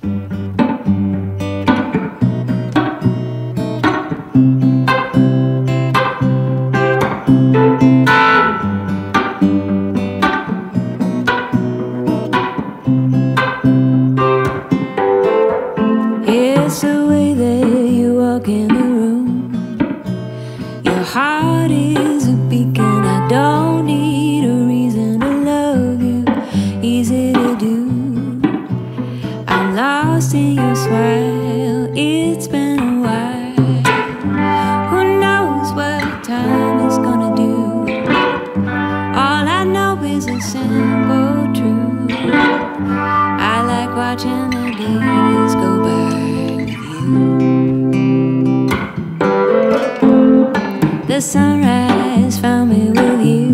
It's the way that you walk in the room. Your heart lost in your smile. It's been a while. Who knows what time is gonna do? All I know is a simple truth. I like watching the days go by. The sunrise found me with you.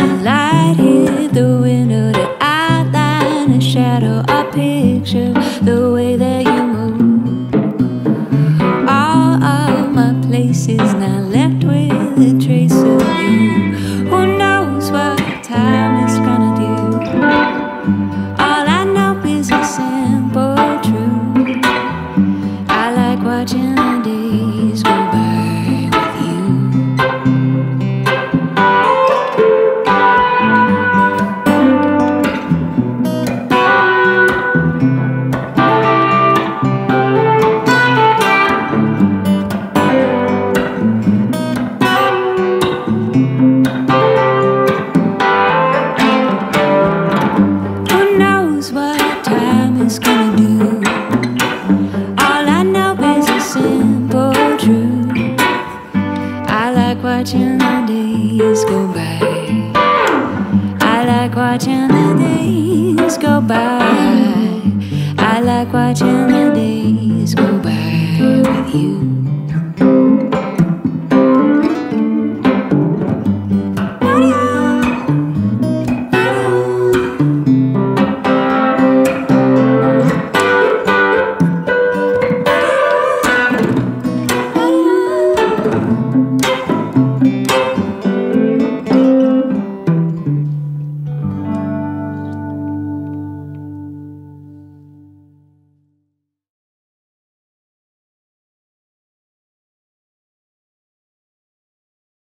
The light hit the window to outline a shadow, picture, the way that you move. All of my places now left with a trace of you. Who knows what time is gonna do? All I know is a simple truth. I like watching the days watching the days go by. I like watching the days go by. I like watching the days go by with you.